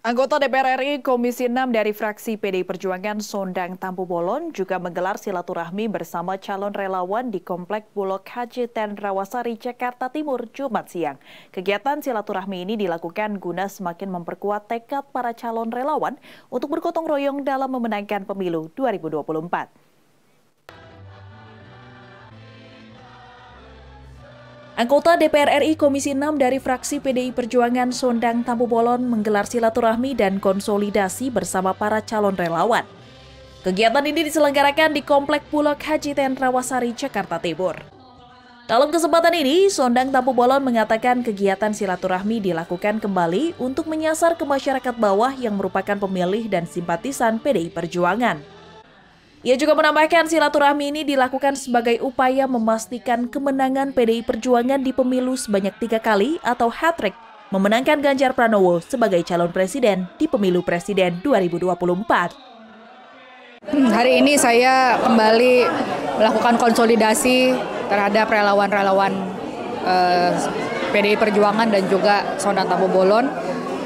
Anggota DPR RI Komisi 6 dari fraksi PDI Perjuangan Sondang Tampu Bolon juga menggelar silaturahmi bersama calon relawan di Komplek Bulog Haji Ten Rawasari, Jakarta Timur, Jumat siang. Kegiatan silaturahmi ini dilakukan guna semakin memperkuat tekad para calon relawan untuk bergotong royong dalam memenangkan pemilu 2024. Anggota DPR RI Komisi 6 dari fraksi PDI Perjuangan Sondang Tampu Bolon menggelar silaturahmi dan konsolidasi bersama para calon relawan. Kegiatan ini diselenggarakan di Komplek Bulog Haji Ten Rawasari, Jakarta Timur. Dalam kesempatan ini, Sondang Tampu Bolon mengatakan kegiatan silaturahmi dilakukan kembali untuk menyasar ke masyarakat bawah yang merupakan pemilih dan simpatisan PDI Perjuangan. Ia juga menambahkan silaturahmi ini dilakukan sebagai upaya memastikan kemenangan PDI Perjuangan di pemilu sebanyak tiga kali atau hat-trick, memenangkan Ganjar Pranowo sebagai calon presiden di pemilu presiden 2024. Hmm, hari ini saya kembali melakukan konsolidasi terhadap relawan-relawan eh, PDI Perjuangan dan juga Sondan Tabu Bolon.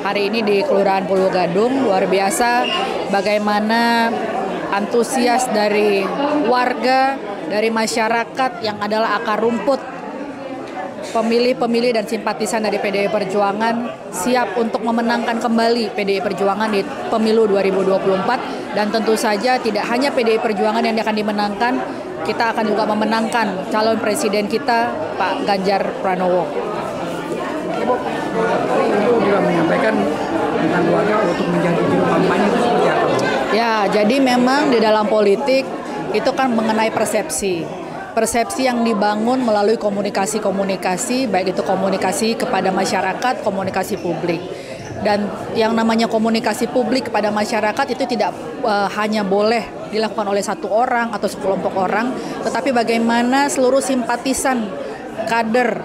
Hari ini di Kelurahan Pulau Gadung, luar biasa bagaimana antusias dari warga, dari masyarakat yang adalah akar rumput pemilih-pemilih dan simpatisan dari PDI Perjuangan siap untuk memenangkan kembali PDI Perjuangan di pemilu 2024 dan tentu saja tidak hanya PDI Perjuangan yang akan dimenangkan, kita akan juga memenangkan calon presiden kita Pak Ganjar Pranowo. Ibu, juga menyampaikan tentang keluarga untuk menjadi juru itu seperti apa? Ya, jadi memang di dalam politik itu kan mengenai persepsi. Persepsi yang dibangun melalui komunikasi-komunikasi, baik itu komunikasi kepada masyarakat, komunikasi publik. Dan yang namanya komunikasi publik kepada masyarakat itu tidak uh, hanya boleh dilakukan oleh satu orang atau sekelompok orang, tetapi bagaimana seluruh simpatisan kader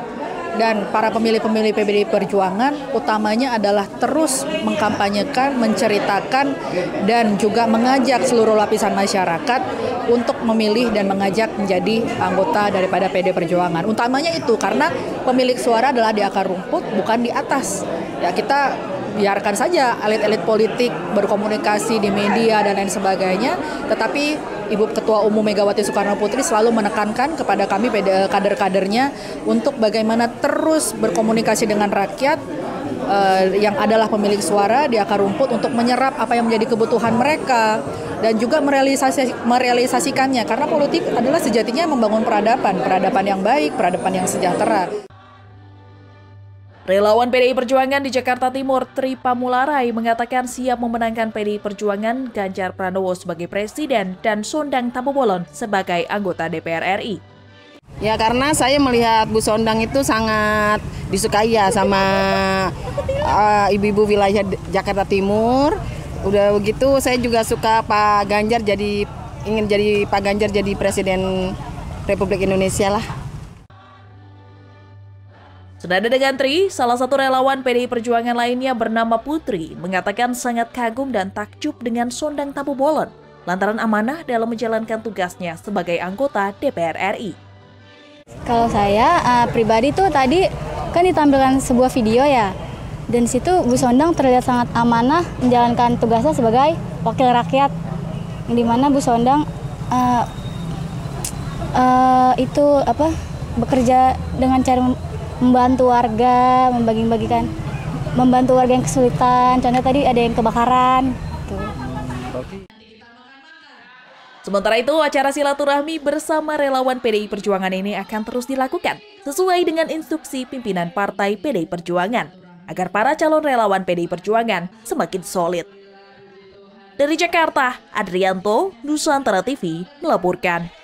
dan para pemilih-pemilih PBD Perjuangan utamanya adalah terus mengkampanyekan, menceritakan dan juga mengajak seluruh lapisan masyarakat untuk memilih dan mengajak menjadi anggota daripada PD Perjuangan. Utamanya itu karena pemilik suara adalah di akar rumput bukan di atas. Ya kita biarkan saja elit-elit politik berkomunikasi di media dan lain sebagainya, tetapi Ibu Ketua Umum Megawati Soekarno Putri selalu menekankan kepada kami kader-kadernya untuk bagaimana terus berkomunikasi dengan rakyat uh, yang adalah pemilik suara di akar rumput untuk menyerap apa yang menjadi kebutuhan mereka dan juga merealisasi, merealisasikannya karena politik adalah sejatinya membangun peradaban, peradaban yang baik, peradaban yang sejahtera. Relawan PDI Perjuangan di Jakarta Timur, Tri Pamularai, mengatakan siap memenangkan PDI Perjuangan Ganjar Pranowo sebagai presiden dan Sondang Tambobolon sebagai anggota DPR RI. Ya karena saya melihat Bu Sondang itu sangat disukai ya sama uh, ibu-ibu wilayah Jakarta Timur. Udah begitu saya juga suka Pak Ganjar jadi ingin jadi Pak Ganjar jadi presiden Republik Indonesia lah. Senada dengan Tri, salah satu relawan PDI Perjuangan lainnya bernama Putri mengatakan sangat kagum dan takjub dengan Sondang Tabu Bolon lantaran amanah dalam menjalankan tugasnya sebagai anggota DPR RI. Kalau saya uh, pribadi tuh tadi kan ditampilkan sebuah video ya, dan situ Bu Sondang terlihat sangat amanah menjalankan tugasnya sebagai wakil rakyat, di mana Bu Sondang uh, uh, itu apa bekerja dengan cara membantu warga, membagi-bagikan, membantu warga yang kesulitan. Contohnya tadi ada yang kebakaran. Tuh. Sementara itu, acara silaturahmi bersama relawan PDI Perjuangan ini akan terus dilakukan sesuai dengan instruksi pimpinan Partai PDI Perjuangan agar para calon relawan PDI Perjuangan semakin solid. Dari Jakarta, Adrianto, Nusantara TV melaporkan.